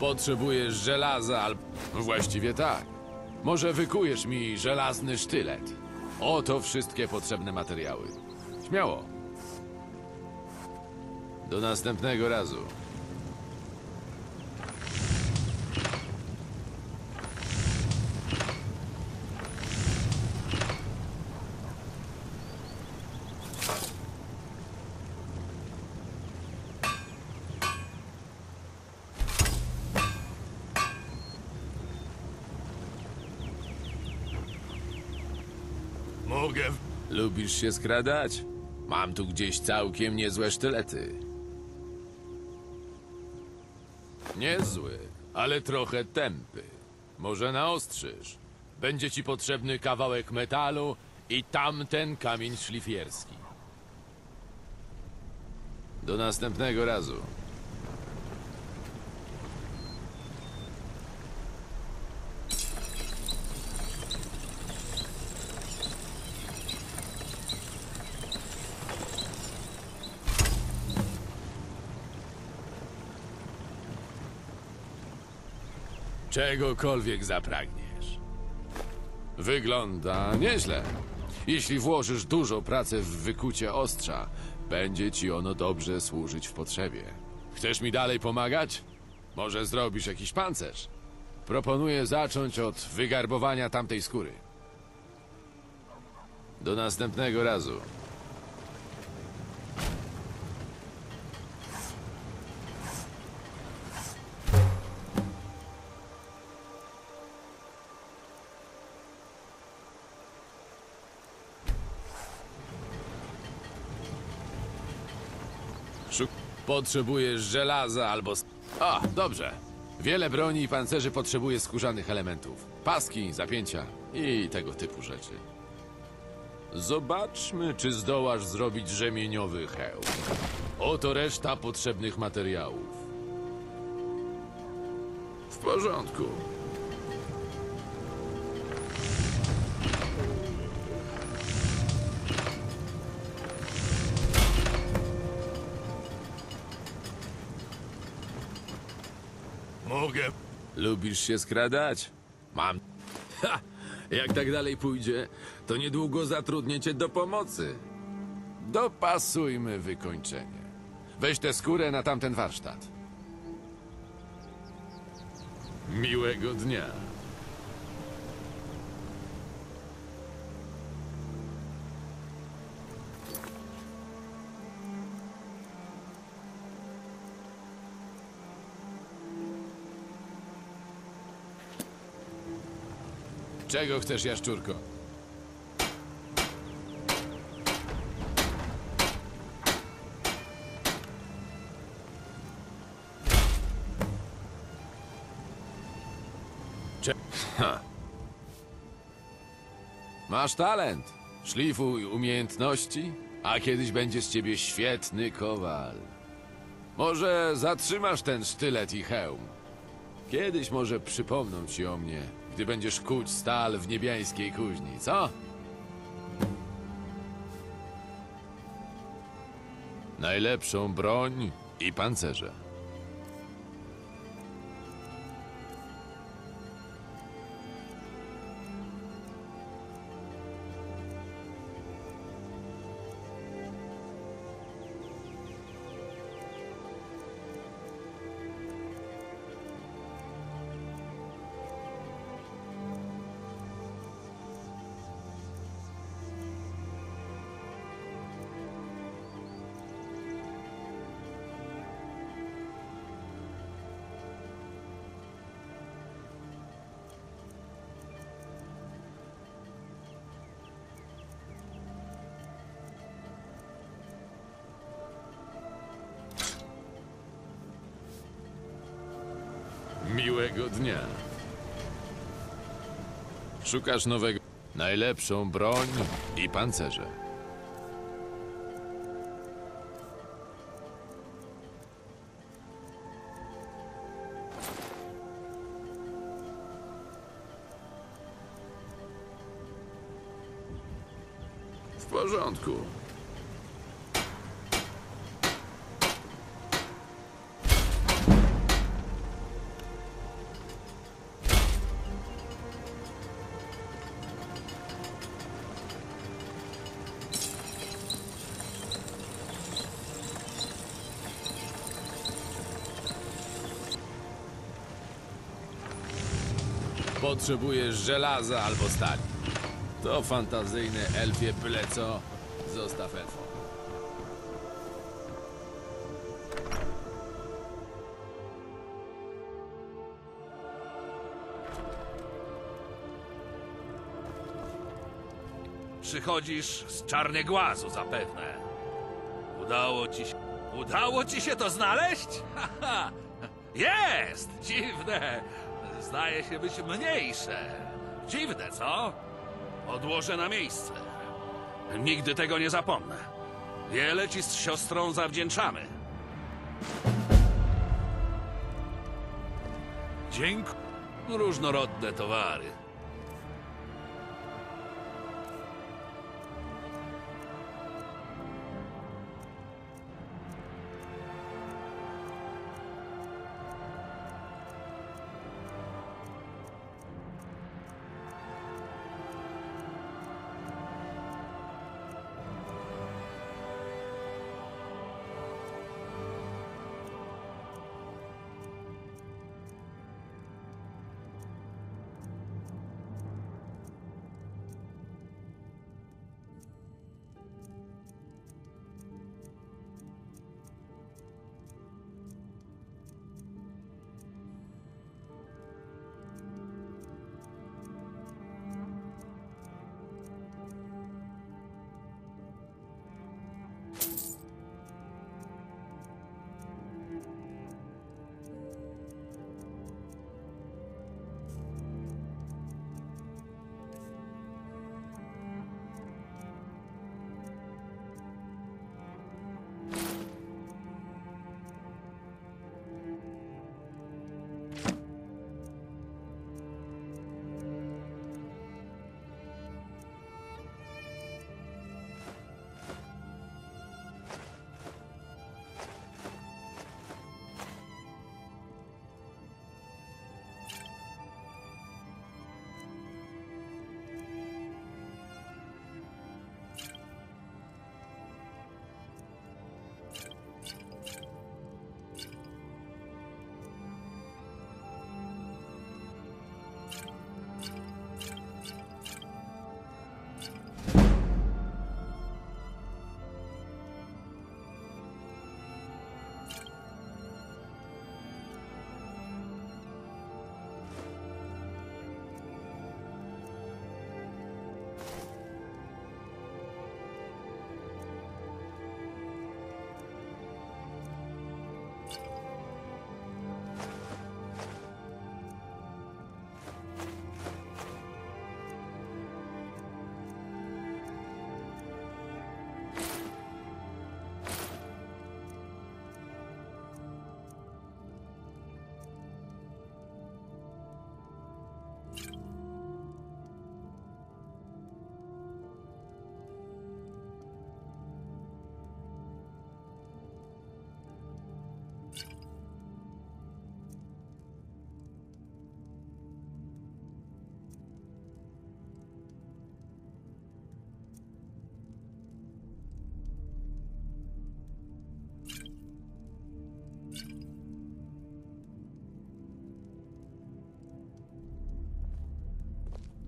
Potrzebujesz żelaza albo... Właściwie tak. Może wykujesz mi żelazny sztylet. Oto wszystkie potrzebne materiały. Śmiało. Do następnego razu. Mogę. Lubisz się skradać? Mam tu gdzieś całkiem niezłe sztylety. Niezły, ale trochę tępy. Może naostrzysz. Będzie ci potrzebny kawałek metalu i tamten kamień szlifierski. Do następnego razu. Czegokolwiek zapragniesz. Wygląda nieźle. Jeśli włożysz dużo pracy w wykucie ostrza, będzie ci ono dobrze służyć w potrzebie. Chcesz mi dalej pomagać? Może zrobisz jakiś pancerz? Proponuję zacząć od wygarbowania tamtej skóry. Do następnego razu. Potrzebujesz żelaza albo... s- A, dobrze. Wiele broni i pancerzy potrzebuje skórzanych elementów. Paski, zapięcia i tego typu rzeczy. Zobaczmy, czy zdołasz zrobić rzemieniowy hełm. Oto reszta potrzebnych materiałów. W porządku. Mogę. Lubisz się skradać? Mam. Ha! Jak tak dalej pójdzie, to niedługo zatrudnię cię do pomocy. Dopasujmy wykończenie. Weź tę skórę na tamten warsztat. Miłego dnia. Czego chcesz, jaszczurko? Cze... Ha. Masz talent, szlifuj umiejętności, a kiedyś będzie z ciebie świetny kowal. Może zatrzymasz ten sztylet i hełm. Kiedyś może przypomną ci o mnie, gdy będziesz kuć stal w niebiańskiej kuźni, co? Najlepszą broń i pancerze. Miłego dnia. Szukasz nowego. Najlepszą broń i pancerze. W porządku. Potrzebujesz żelaza albo stali. To fantazyjne elfie byle co. Zostaw elfom. Przychodzisz z Czarniegłazu zapewne. Udało ci się... Udało ci się to znaleźć? Haha! Jest! Dziwne! Zdaje się być mniejsze. Dziwne, co? Odłożę na miejsce. Nigdy tego nie zapomnę. Wiele ci z siostrą zawdzięczamy. Dziękuję. Różnorodne towary.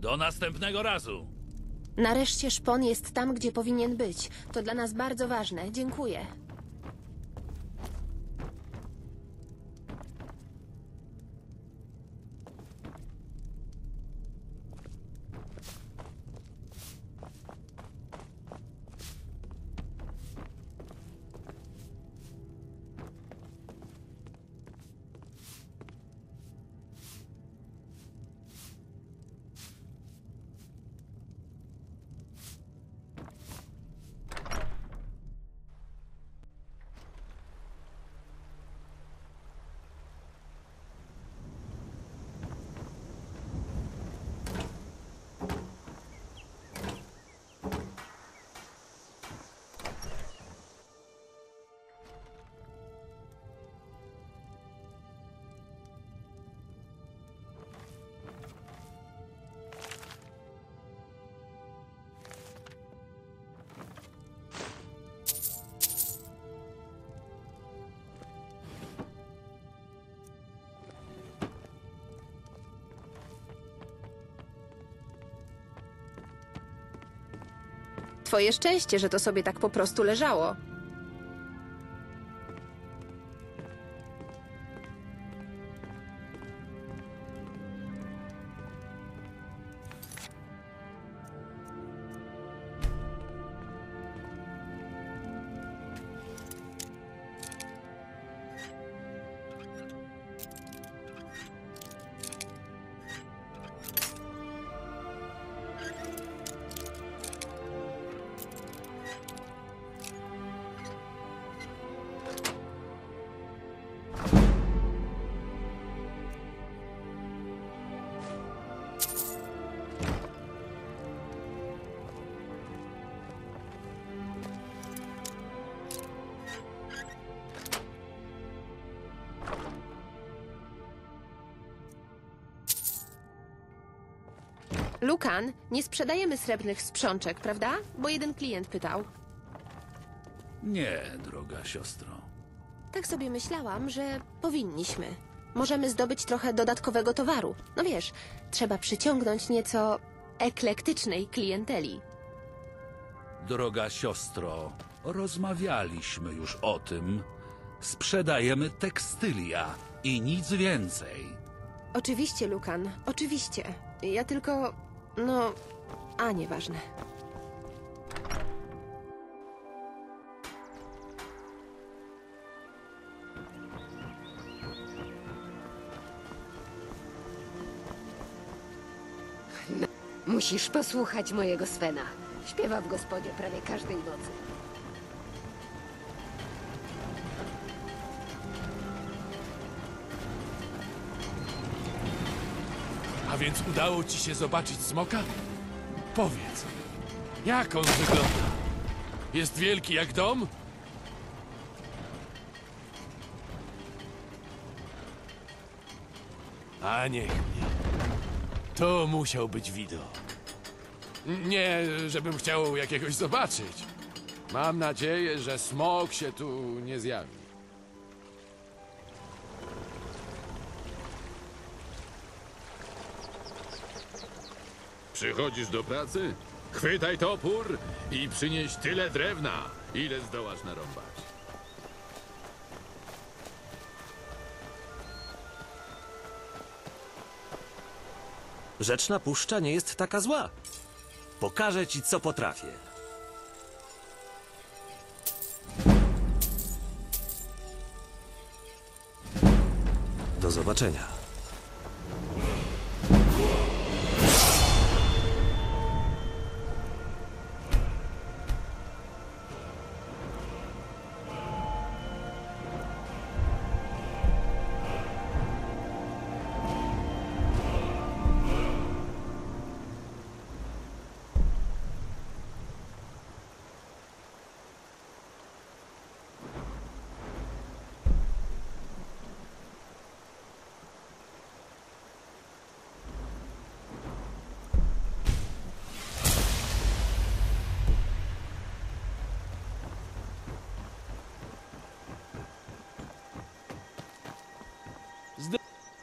Do następnego razu. Nareszcie szpon jest tam, gdzie powinien być. To dla nas bardzo ważne. Dziękuję. Twoje szczęście, że to sobie tak po prostu leżało. Lukan, nie sprzedajemy srebrnych sprzączek, prawda? Bo jeden klient pytał. Nie, droga siostro. Tak sobie myślałam, że powinniśmy. Możemy zdobyć trochę dodatkowego towaru. No wiesz, trzeba przyciągnąć nieco eklektycznej klienteli. Droga siostro, rozmawialiśmy już o tym. Sprzedajemy tekstylia i nic więcej. Oczywiście, Lukan, oczywiście. Ja tylko. No. A nieważne. Musisz posłuchać mojego Svena. Śpiewa w gospodzie prawie każdej nocy. Więc udało ci się zobaczyć smoka? Powiedz, jak on wygląda? Jest wielki jak dom? A niech mnie. To musiał być widok. Nie, żebym chciał jakiegoś zobaczyć. Mam nadzieję, że smok się tu nie zjawi. Przychodzisz do pracy? Chwytaj topór i przynieś tyle drewna, ile zdołasz narąbać. Rzeczna puszcza nie jest taka zła. Pokażę ci, co potrafię. Do zobaczenia.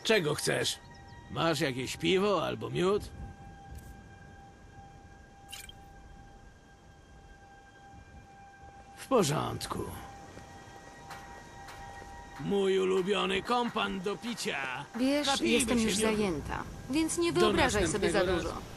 Czego chcesz? Masz jakieś piwo albo miód? W porządku. Mój ulubiony kompan do picia. Wiesz, Napijmy jestem się już zajęta, więc nie wyobrażaj sobie za następnego dużo. razu.